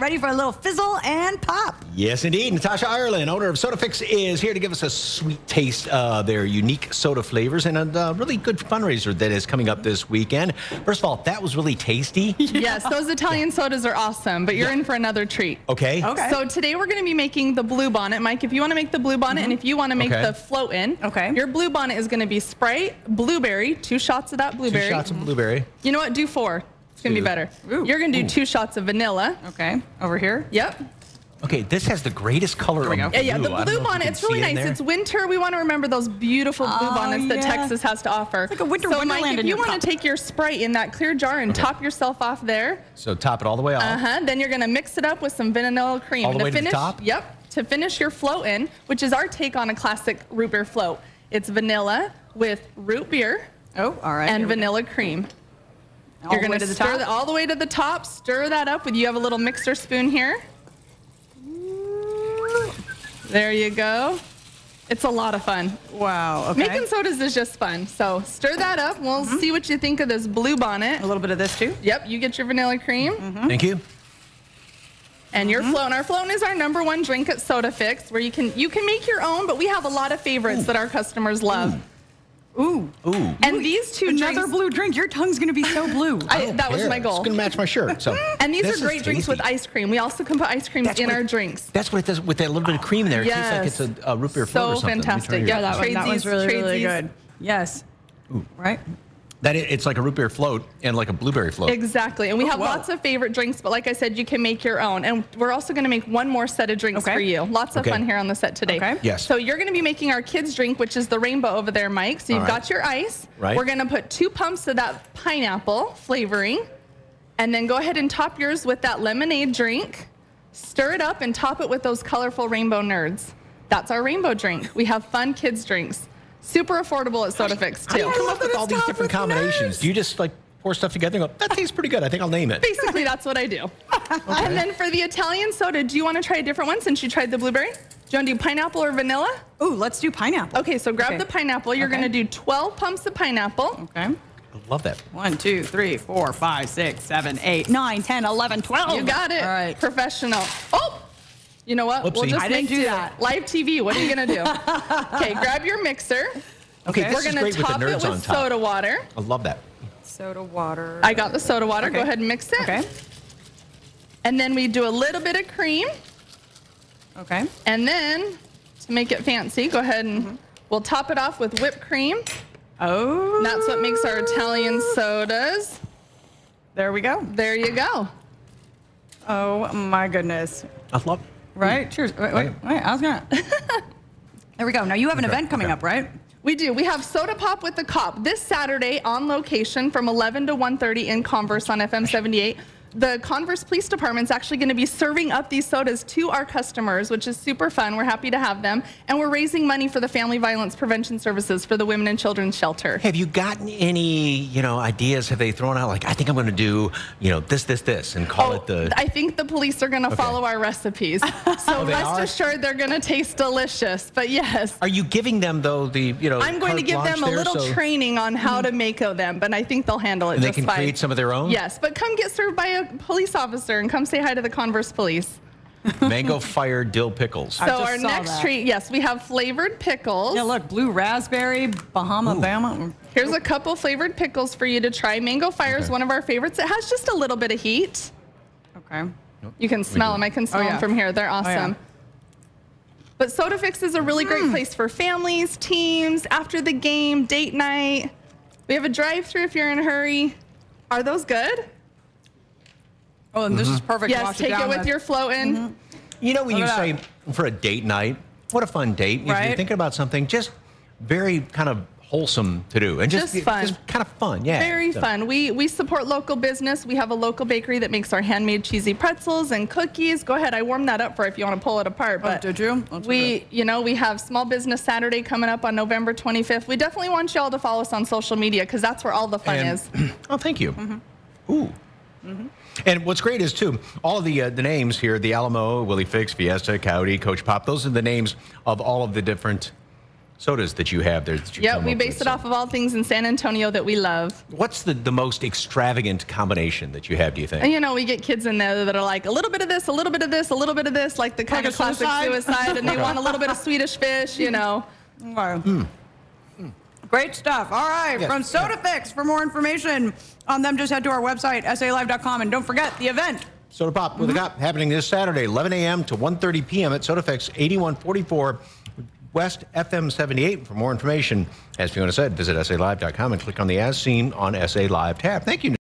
ready for a little fizzle and pop. Yes, indeed. Natasha Ireland, owner of SodaFix, is here to give us a sweet taste of their unique soda flavors and a uh, really good fundraiser that is coming up this weekend. First of all, that was really tasty. yes, those Italian sodas are awesome, but you're Yeah. in for another treat. Okay. Okay. So today we're going to be making the blue bonnet, Mike. If you want to make the blue bonnet, and if you want to make Okay. the float in, Okay. your blue bonnet is going to be Sprite, blueberry, two shots of that blueberry. Two shots of blueberry. You know what? Do four. It's going to be better. Ooh. You're going to do two shots of vanilla. Okay, over here. Yep. Okay, this has the greatest color we of blue. Yeah, yeah. The I blue bonnet, it's really nice. It's winter. We want to remember those beautiful blue Oh, bonnets that yeah. Texas has to offer. like a winter so, wonderland Mike, if you want to take your Sprite in that clear jar and top yourself off there, So top it all the way off. uh-huh, then you're going to mix it up with some vanilla cream. All the to way to the finish, top? Yep. To finish your float in, which is our take on a classic root beer float. It's vanilla with root beer Oh, all right. and here we go. vanilla cream. All You're the way going to to the stir top? all the way to the top. Stir that up with you have a little mixer spoon here. There you go. It's a lot of fun. Wow, okay. Making sodas is just fun. So stir that up. We'll Mm-hmm. see what you think of this blue bonnet. a little bit of this too. Yep, you get your vanilla cream Mm-hmm. Thank you. and your float. Our float is our number one drink at Soda Fix, where you can you can make your own, but we have a lot of favorites that our customers love. Ooh. Ooh. Ooh. And these two Another drinks, blue drink. Your tongue's gonna be so blue. I, don't that was my goal. It's going to match my shirt. So. And these This are is great drinks with ice cream. We also can put ice creams That's in what our drinks. That's what it does with that little bit of cream there. It tastes like it's a, a root beer float So or something. Let me try fantastic. Yeah, that one, that one's really, really good. Yes. Right? That it, it's like a root beer float and like a blueberry float. Exactly. And we oh, have whoa. lots of favorite drinks, but like I said, you can make your own. And we're also going to make one more set of drinks Okay. for you. Lots of Okay. fun here on the set today. Okay. Yes. So you're going to be making our kids' drink, which is the rainbow over there, Mike. So you've All right. got your ice. Right. We're going to put two pumps of that pineapple flavoring. And then go ahead and top yours with that lemonade drink. Stir it up and top it with those colorful rainbow nerds. That's our rainbow drink. We have fun kids' drinks. Super affordable at SodaFix, How do too. you come love up with that all these different combinations? nerds. Do you just like pour stuff together and go, that tastes pretty good. I think I'll name it. Basically, that's what I do. And then for the Italian soda, do you want to try a different one since you tried the blueberry? Do you want to do pineapple or vanilla? Ooh, let's do pineapple. Okay, so grab Okay. the pineapple. You're Okay. going to do 12 pumps of pineapple. Okay. I love that. One, two, three, four, five, six, seven, eight, nine, ten, eleven, twelve. You got it. All right. Professional. Oh! You know what? We'll just I didn't make do do that. Live TV. What are you going to do? okay, grab your mixer. Okay, Okay. this We're going to great with the top it nerds on with top. soda water. I love that. Soda water. I got the soda water. Go ahead and mix it. Okay. And then we do a little bit of cream. Okay. And then to make it fancy, go ahead and mm-hmm. we'll top it off with whipped cream. Oh. That's what makes our Italian sodas. There we go. There you go. Oh my goodness. I love Right. Cheers. Wait, wait, wait. I was gonna. there we go. Now you have an Okay, event coming okay. up, right? We do. We have Soda Pop with the Cop this Saturday on location from 11 to 1:30 in Converse on FM 78. The Converse Police Department is actually going to be serving up these sodas to our customers, which is super fun. We're happy to have them, and we're raising money for the Family Violence Prevention Services for the Women and Children's Shelter. Have you gotten any, you know, ideas? Have they thrown out like, I think I'm going to do, you know, this, this, this, and call it the? Oh, I think the police are going to follow our recipes. So oh, they rest are? assured they're going to taste delicious. But yes, Are you giving them though the, you know? I'm going to give them a there, little so- training on how to make them, but I think they'll handle it And they just can fine. create some of their own? Yes, but come get served by a police officer and come say hi to the Converse police. Mango fire dill pickles. So our next that. treat, yes, we have flavored pickles. Yeah, look, blue raspberry, Bahama Mama. Here's a couple flavored pickles for you to try. Mango fire is one of our favorites. It has just a little bit of heat. Okay. You can smell them. I can oh, smell yeah. them from here. They're oh, yeah. awesome. But SodaFix is a really great mm. place for families, teams, after the game, date night. We have a drive-through if you're in a hurry. Are those good? Oh, and this mm-hmm. is perfect. Yes, Wash take it down with with- your floating. Mm-hmm. You know when Look you at say for a date night, what a fun date. If you're Right. thinking about something just very kind of wholesome to do and just, Just fun. just kind of fun. Yeah. Very So- fun. We we support local business. We have a local bakery that makes our handmade cheesy pretzels and cookies. Go ahead, I warmed that up for if you want to pull it apart. Oh, But did you? That's we, you know, we have Small Business Saturday coming up on November 25th. We definitely want y'all to follow us on social media because that's where all the fun And- is. Oh, thank you. Mm-hmm. Mm-hmm. And what's great is too all of the uh, the names here: the Alamo, Willie Fix, Fiesta, Coyote, Coach Pop. Those are the names of all of the different sodas that you have there. That you Yep, come we up base with. it off of all things in San Antonio that we love. What's the, the most extravagant combination that you have, do you think? And you know, we get kids in there that are like a little bit of this, a little bit of this, a little bit of this, like the kind Like of classic suicide? suicide, and they want a little bit of Swedish fish, you know. Okay. Great stuff. All right, Yes, from. SodaFix. For more information on them, just head to our website, salive.com. And don't forget the event. Soda Pop with a mm-hmm. Cop happening this Saturday, 11 a.m. to 1.30 p.m. at SodaFix 8144 West FM 78. For more information, as Fiona said, visit SALive.com and click on the As Seen on SA Live tab. Thank you.